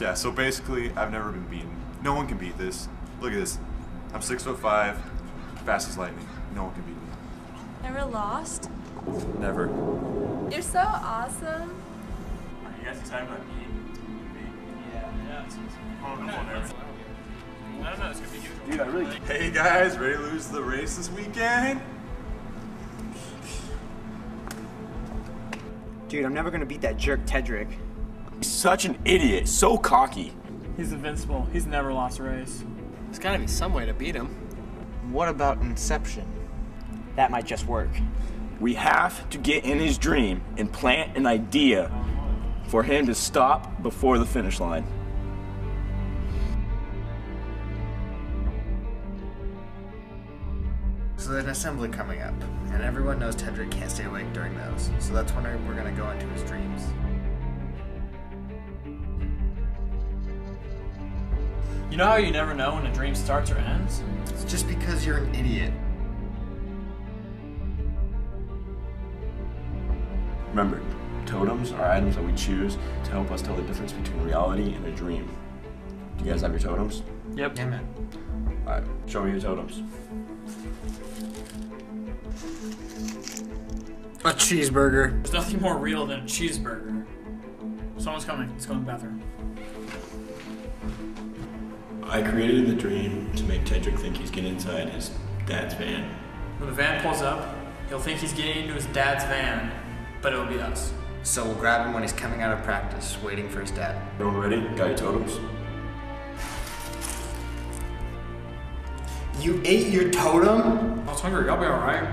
Yeah, so basically, I've never been beaten. No one can beat this. Look at this. I'm six foot five, fast as lightning. No one can beat me. Never lost? Never. You're so awesome. Are you guys excited about me? Yeah. Yeah. Oh, no, no, I don't know. It's gonna be huge. Dude, I really. Hey guys, ready to lose the race this weekend? Dude, I'm never gonna beat that jerk Tedrick. He's such an idiot, so cocky. He's invincible. He's never lost a race. There's gotta be some way to beat him. What about Inception? That might just work. We have to get in his dream and plant an idea for him to stop before the finish line. So there's an assembly coming up, and everyone knows Tedrick can't stay awake during those. So that's when we're gonna go into his dreams. You know how you never know when a dream starts or ends? It's just because you're an idiot. Remember, totems are items that we choose to help us tell the difference between reality and a dream. Do you guys have your totems? Yep. Yeah, man. Alright, show me your totems. A cheeseburger. There's nothing more real than a cheeseburger. Someone's coming. Let's go in the bathroom. I created the dream to make Tedrick think he's getting inside his dad's van. When the van pulls up, he'll think he's getting into his dad's van, but it'll be us. So we'll grab him when he's coming out of practice, waiting for his dad. Everyone ready? Got your totems? You ate your totem? I was hungry. I'll be alright.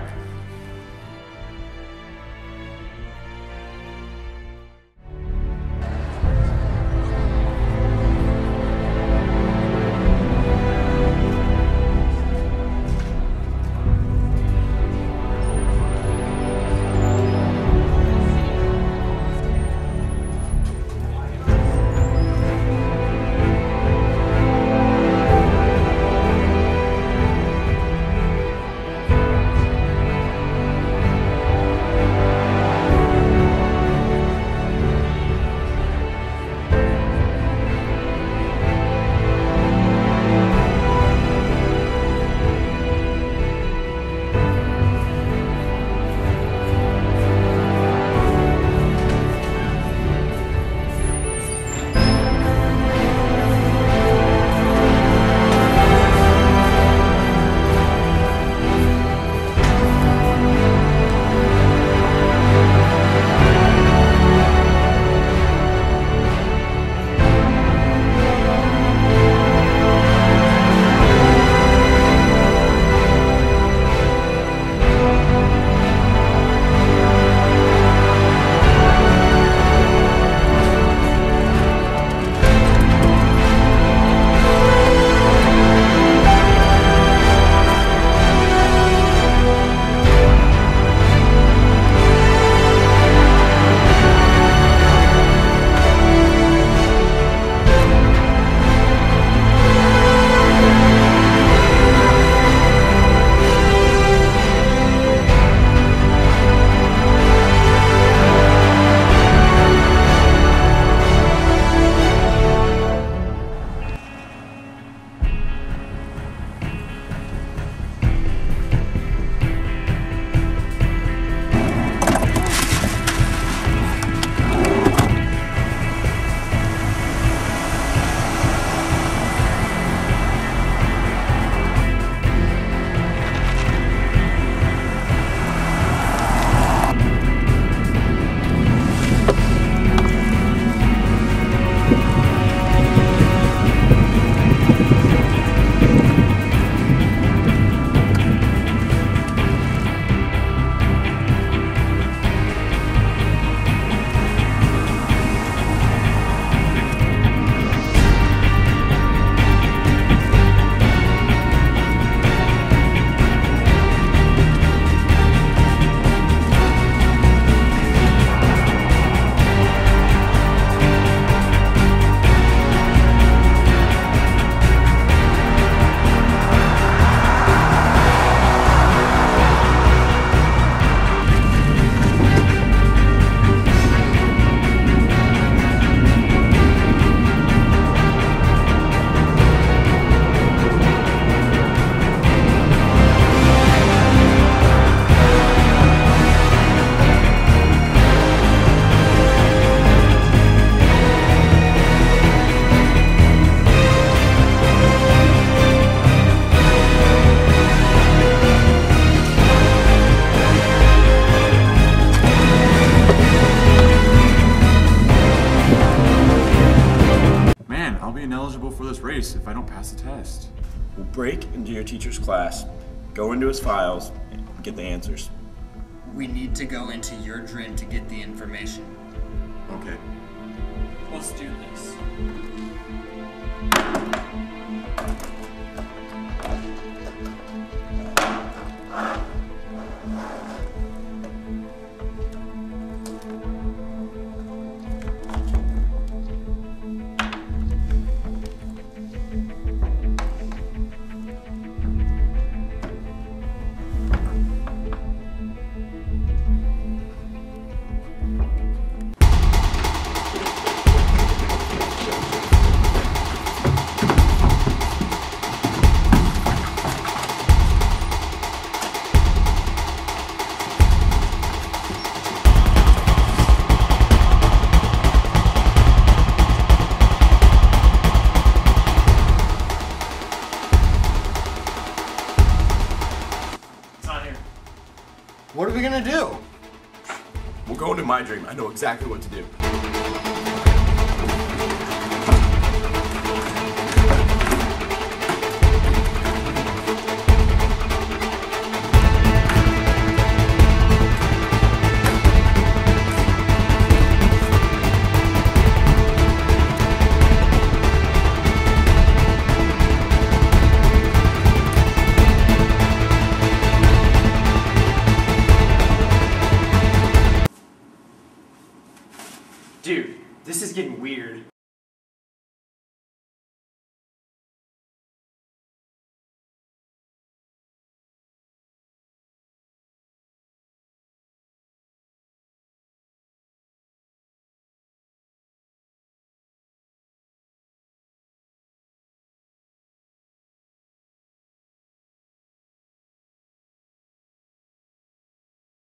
Break into your teacher's class, go into his files, and get the answers. We need to go into your dream to get the information. Okay. Let's do this. My dream. I know exactly what to do.